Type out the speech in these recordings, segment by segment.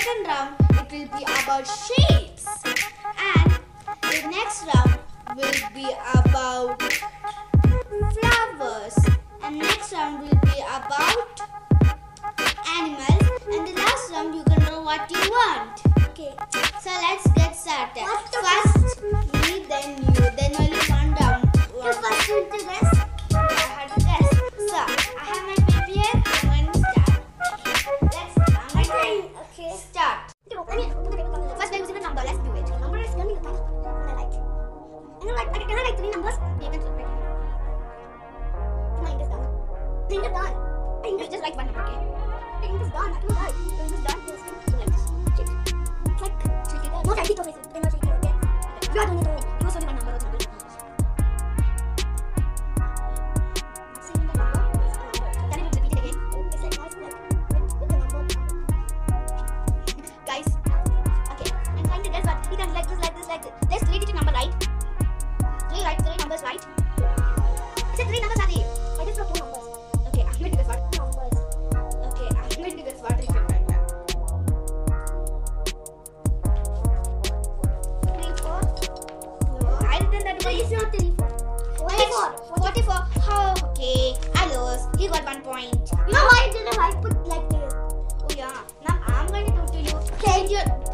second round, it will be about shapes. And the next round will be about flowers. And next round will be about animals. And the last round, you can know what you want. Okay. So let's get started. First, me, then you, then only one round. Everybody not in. 44. 44. How? Okay. I lost. He got one point. Why did I put like this? Oh yeah. Now I'm going to do to you. Change.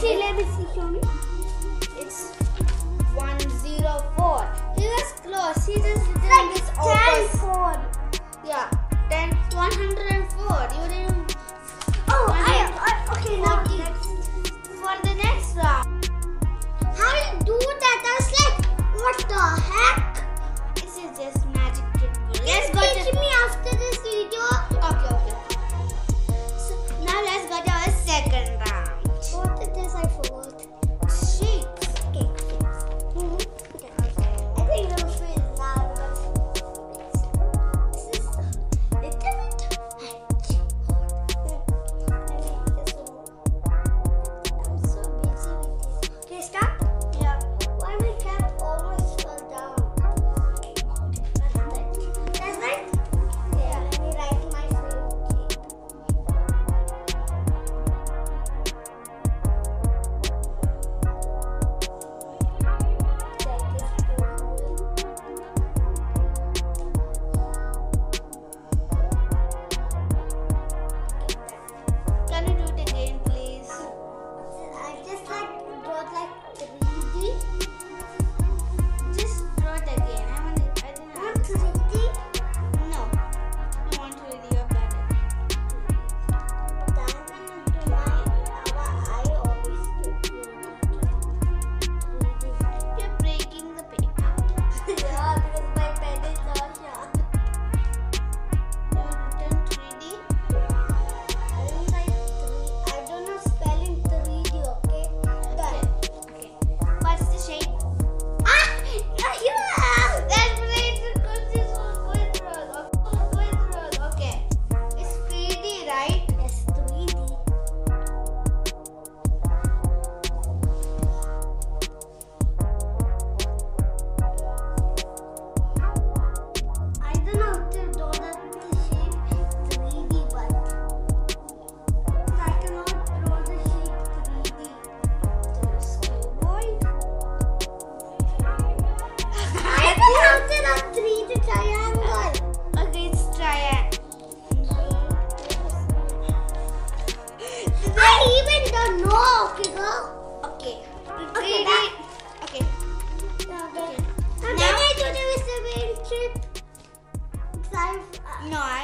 Let me see, show me.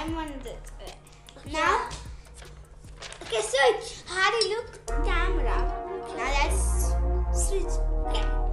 I'm one of the. Now, okay, so how do you look camera? Now let's switch. Okay.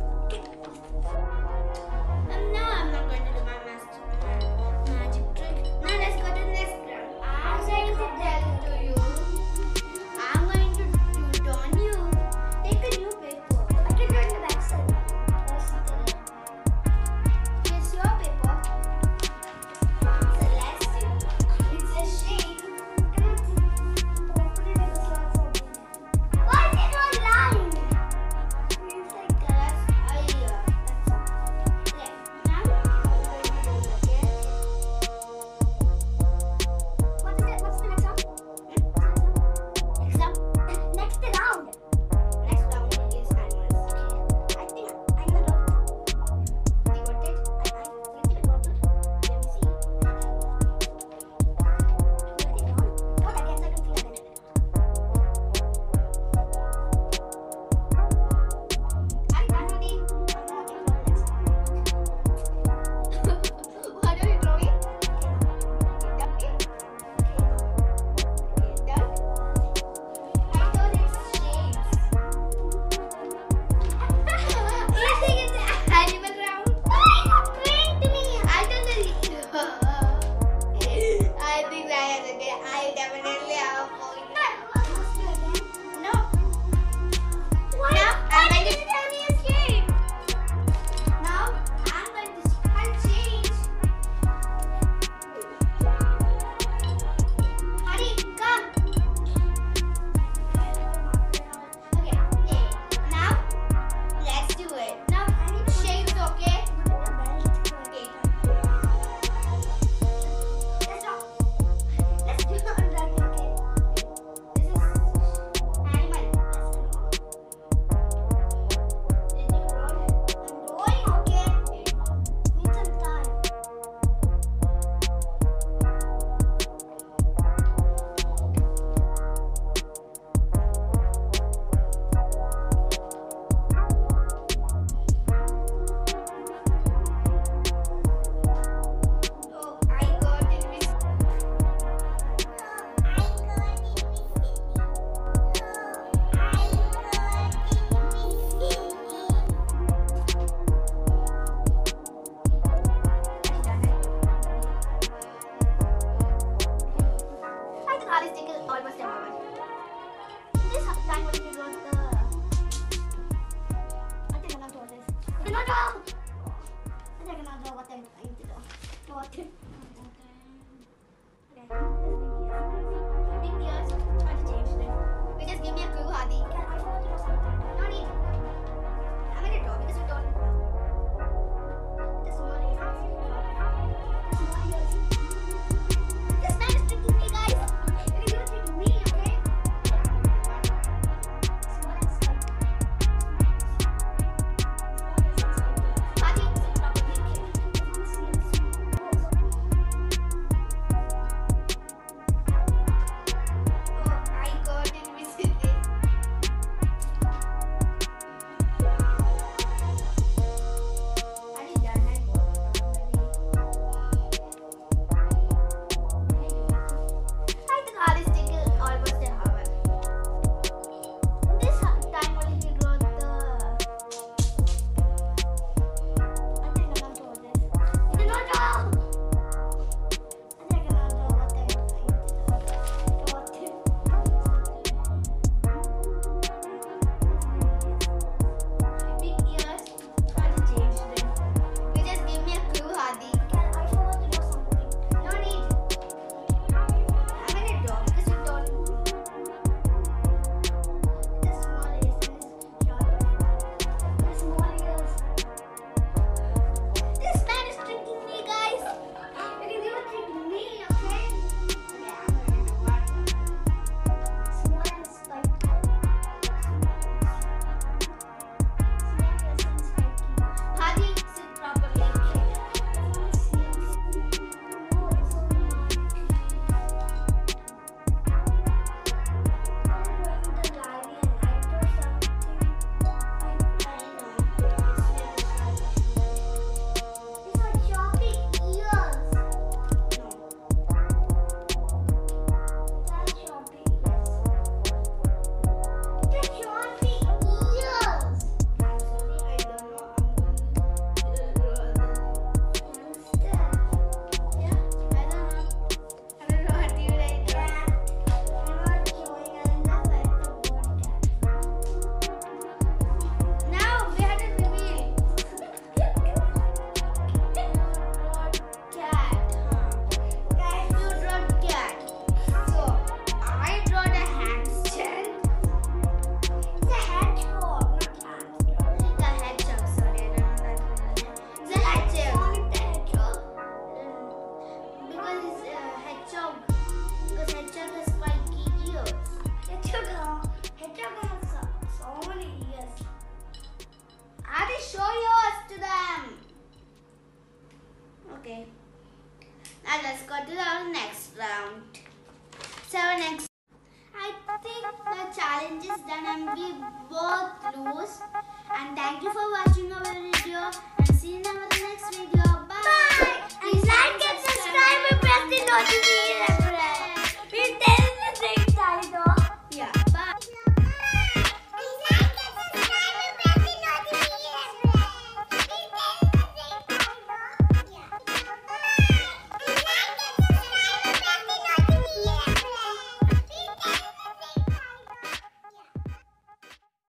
go to our next round. So next, I think the challenge is done and we both lose. And thank you for watching our video.